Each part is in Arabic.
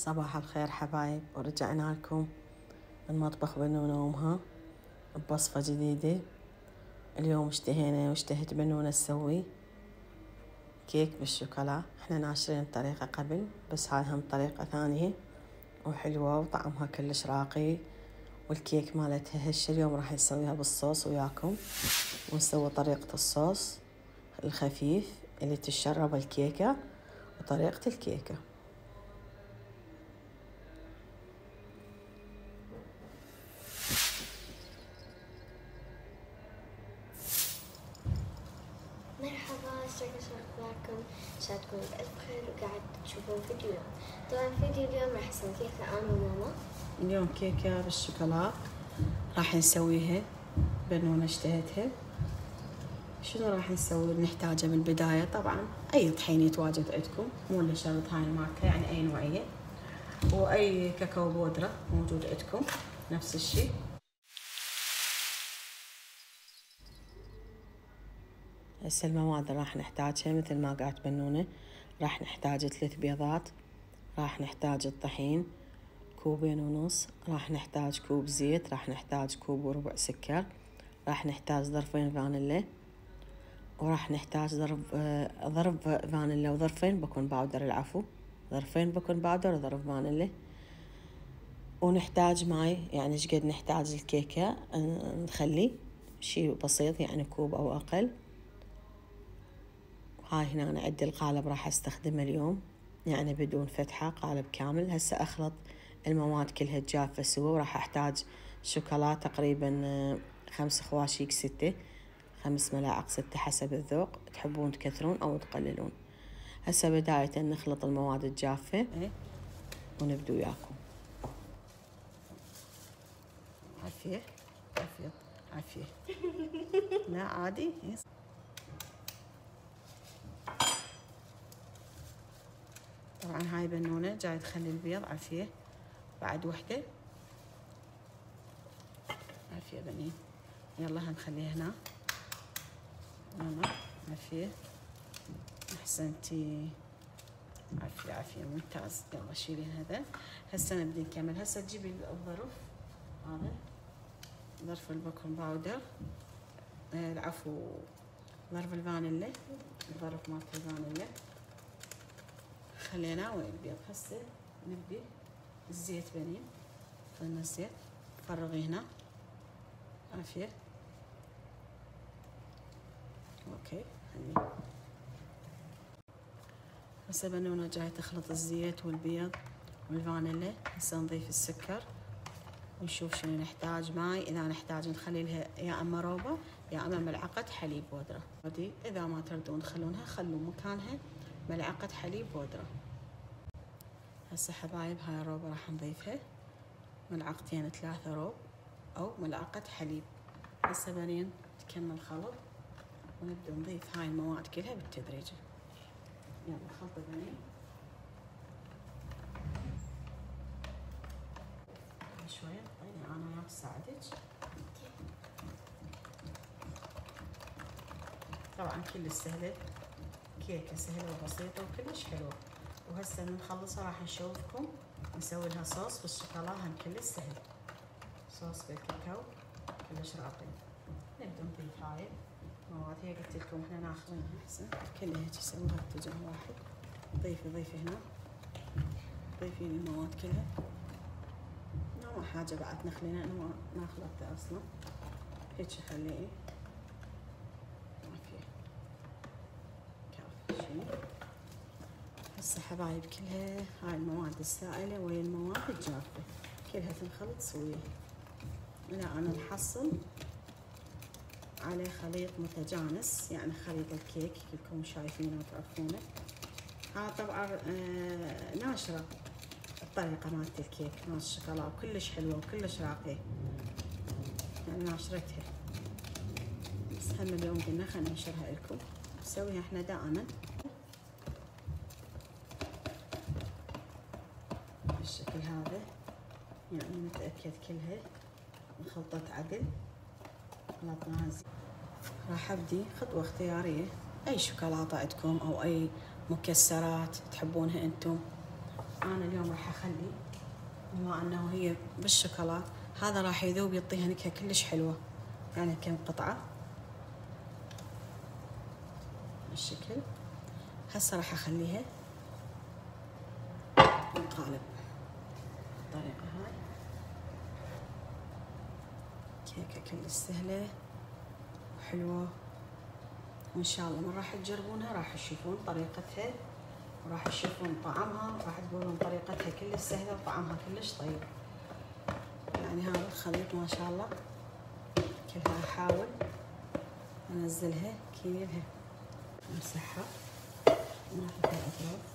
صباح الخير حبايب ورجعنا لكم من مطبخ بنونة وامها بوصفة جديدة. اليوم اشتهينا واشتهت بنونة تسوي كيك بالشوكولا. إحنا ناشرين الطريقة قبل بس هاي هم طريقة ثانية وحلوة وطعمها كلش راقي والكيك مالتها هش اليوم راح نسويها بالصوص وياكم ونسوي طريقة الصوص الخفيف اللي تشرب الكيكة وطريقة الكيكة. إن شاء تكونوا بألف خير وقاعد تشوفون فيديو. اليوم طبعا فيديو اليوم راح أسوي كيكة أنا وماما. اليوم كيكة بالشوكولا راح نسويها بنونة اشتهتها. شنو راح نسوي؟ نحتاجه من البداية. طبعا أي طحين يتواجد عندكم. مو إلا شرط هاي الماركة يعني أي نوعية. وأي كاكاو بودرة موجود عندكم. نفس الشيء. هسه المواد راح نحتاجها مثل ما قالت بنونة راح نحتاج ثلاث بيضات راح نحتاج الطحين كوبين ونص راح نحتاج كوب زيت راح نحتاج كوب وربع سكر راح نحتاج ظرفين فانيلا وراح نحتاج ظرف آه، ظرف فانيلا وظرفين baking powder العفو. ظرفين baking powder وظرف فانيلا. ونحتاج ماي يعني إيش قد نحتاج الكيكة آه، نخلي شيء بسيط يعني كوب أو أقل. هاي هنا أنا عندي القالب راح أستخدمه اليوم يعني بدون فتحة قالب كامل. هسه أخلط المواد كلها جافة سوا وراح أحتاج شوكولاتة تقريبا آه، خمس خواشيك ستة خمس ملاعق ستة حسب الذوق. تحبون تكثرون أو تقللون. هسه بداية نخلط المواد الجافة ونبدو وياكم. عافية. عافية. عافية. لا عادي. طبعا هاي بنونة جاي تخلي البيض عافية. بعد وحدة. عافية بنين يلا هنخليها هنا. يلا عافية. أحسنتي. عافية عافية ممتاز. يلا شيلين هذا. هسه نبدي نكمل هسه تجيبي الظرف. هذا. ظرف ال baking powder. آه، العفو. ظرف الفانيلا. الظرف مالت الفانيلا. خلينا وين البيض هسه نبدي الزيت بنين خلنا الزيت. فرغي هنا. عافية. okay هني هسه بنونة جاي تخلط الزيت والبيض والفانيلا. هسه نضيف السكر ونشوف شنو نحتاج ماي. إذا نحتاج نخلي لها يا أما روبه يا أما ملعقة حليب بودرة. إذا ما تردون تخلونها خلوا مكانها. ملعقه حليب بودرة. هسه حبايب هاي الروبه راح نضيفها. ملعقتين ثلاثة روب أو ملعقه حليب. هسه بنين تكمل خلط ونبدأ نضيف هاي المواد كلها بالتدريج يلا خلطة بنين شوية. طيب أنا يا بساعدك طبعا كل سهلة كيكة سهلة وبسيطة وكلش حلوة وهسه نخلصها راح نشوفكم. نسوي لها صوص بالشوكولا هم كلش سهل صوص بالكاكاو كلش راقي نبدأ نضيف هاي. مواد هي قلت لكم إحنا ناخذينها أحسن. كلها هيك يسووها باتجاه واحد. ضيفي ضيفي هنا. ضيفي المواد كلها. ما حاجة بعد نخلينا أنا ما أصلا. هيك خليه عافية كافي شي هسه حبايب كلها هاي المواد السائلة وهي المواد الجافة. كلها تنخلط سوية. لا أنا نحصل عليه خليط متجانس يعني خليط الكيك كلكم شايفينه وتعرفونه هذا طبعا آه ناشرة الطريقة مالت الكيك مال الشوكولا وكلش حلوة وكلش راقية. يعني ناشرتها. بس هم اليوم قلنا خلينا ننشرها لكم. نسويها إحنا دائما. بالشكل هذا. يعني نتأكد كلها. انخلطت عدل. خلطناها راح أبدي خطوة اختيارية. أي شوكولاتة عندكم أو أي مكسرات تحبونها أنتم؟ أنا اليوم راح أخلي بما أنه هي بالشوكولا هذا راح يذوب يعطيها نكهة كلش حلوة. يعني كم قطعة؟ بالشكل. هسه راح أخليها. بالقالب الطريقة هاي. كيكة كلش سهلة وحلوة. وإن شاء الله من راح تجربونها راح تشوفون طريقتها. وراح تشوفون طعمها راح تقولون طريقتها كلش سهلة وطعمها كلش طيب. يعني هذا الخليط ما شاء الله. كلها أحاول أنزلها كيلها أمسحها. وناخذ الاطراف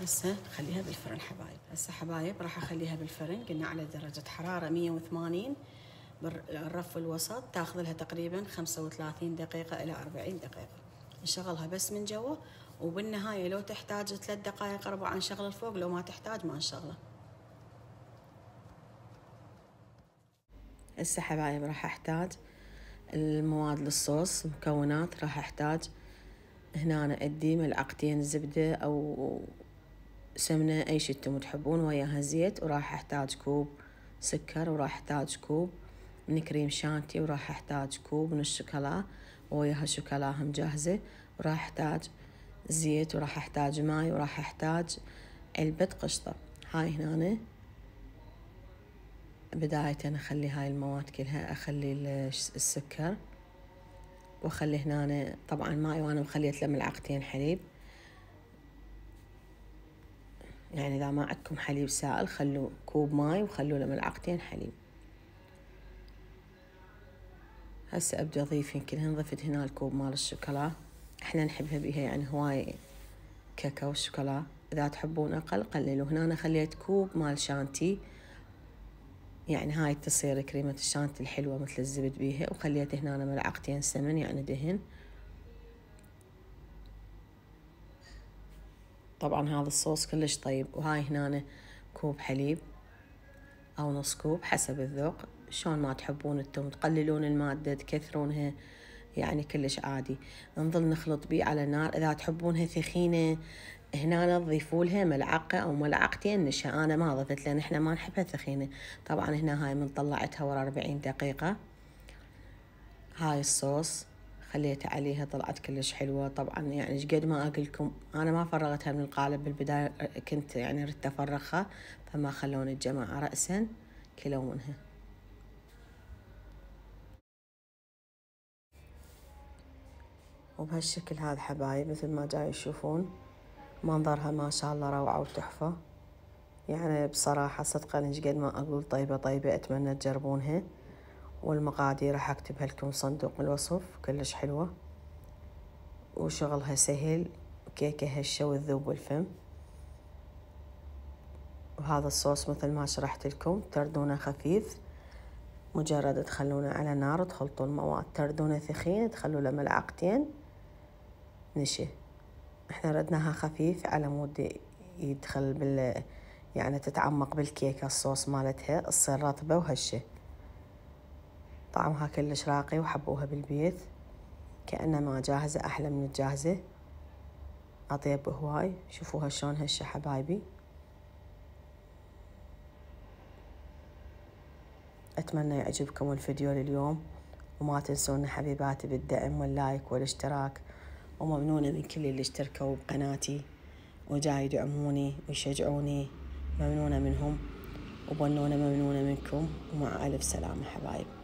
هسه نخليها بالفرن حبايب. هسه حبايب راح أخليها بالفرن. قلنا على درجة حرارة 180 بالرف الوسط. تاخذ لها تقريبا 35 دقيقة إلى 40 دقيقة. نشغلها بس من جوا. وبالنهاية لو تحتاج ثلاث دقائق أربع نشغل الفوق لو ما تحتاج ما نشغله. هسه حبايب راح أحتاج المواد للصوص مكونات. راح أحتاج هنا أنا عندي ملعقتين زبدة أو سمنة أي شي أنتم تحبون وياها زيت وراح أحتاج كوب سكر وراح أحتاج كوب من كريم شانتي وراح أحتاج كوب من الشوكولا وياها شوكولا هم جاهزة. وراح أحتاج زيت وراح أحتاج ماي وراح أحتاج علبة قشطة. هاي هنا بداية أخلي هاي المواد كلها أخلي السكر وأخلي هنا طبعا ماي وأنا مخليت له ملعقتين حليب. يعني إذا ما عندكم حليب سائل خلوا كوب ماي وخلوا له ملعقتين حليب. هسه أبدأ أضيف يمكن هنا ضفت هنا الكوب مال الشوكولا. إحنا نحبها بيها يعني هواي كاكاو الشوكولا إذا تحبون أقل قللوا. هنا أنا خليت كوب مال شانتي. يعني هاي تصير كريمة الشانتي الحلوة مثل الزبد بيها. وخليت هنا ملعقتين سمن يعني دهن. طبعا هذا الصوص كلش طيب وهاي هنا كوب حليب أو نص كوب حسب الذوق. شلون ما تحبون أنتم تقللون المادة تكثرونها يعني كلش عادي. نظل نخلط بيه على النار إذا تحبونها ثخينة هنا تضيفوا لها ملعقة أو ملعقتين نشا. أنا ما ضفت لأن إحنا ما نحبها ثخينة. طبعا هنا هاي من طلعتها ورا أربعين دقيقة. هاي الصوص. خليت عليها طلعت كلش حلوة. طبعا يعني قد ما أقول لكم أنا ما فرغتها من القالب بالبداية كنت يعني ردت أفرغها فما خلوني الجماعة رأسا كلونها. وبهالشكل هذا حبايب مثل ما جاي تشوفون منظرها ما شاء الله روعة وتحفة. يعني بصراحة صدقا قد ما أقول طيبة طيبة أتمنى تجربونها. والمقادير راح أكتبها لكم صندوق الوصف كلش حلوة. وشغلها سهل كيكة هشة والذوب والفم. وهذا الصوص مثل ما شرحت لكم تردونه خفيف. مجرد تخلونه على نار تخلطوا المواد تردونه ثخين تخلوا له ملعقتين. نشي. إحنا ردناها خفيف على مود يدخل بال يعني تتعمق بالكيكة الصوص مالتها تصير رطبة وهشة. طعمها كلش راقي وحبوها بالبيت كأنما جاهزة أحلى من الجاهزة. أطيب هواي. شوفوها شلون هشة حبايبي. أتمنى يعجبكم الفيديو لليوم وما تنسون حبيباتي بالدعم وال like والاشتراك. وممنونة من كل اللي اشتركوا بقناتي وجاي يدعموني ويشجعوني ممنونة منهم وبنونة ممنونة منكم. ومع ألف سلامة حبايب.